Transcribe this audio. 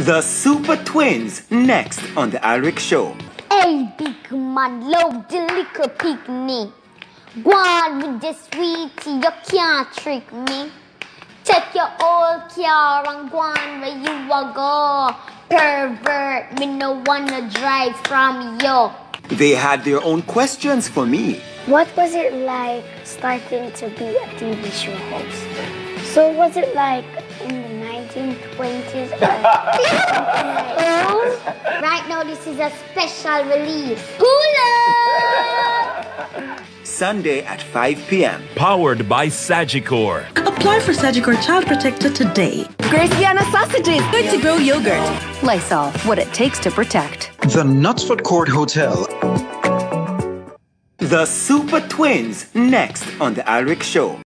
The Super Twinz next on the Alrick Show. Hey, big man, love the little picnic. Go on with the sweetie, you can't trick me. Check your old car and go on where you a go. Pervert, me no wanna drive from you. They had their own questions for me. What was it like starting to be a TV show host? So was it like in the 1920s or something like Right now, this is a special release. Hula! Sunday at 5 p.m. Powered by Sagicor. Apply for Sagicor Child Protector today. Grace Vienna sausages. Good to go yogurt. Lysol. What it takes to protect. The Knutsford Court Hotel. The Super Twinz next on the Alrick Show.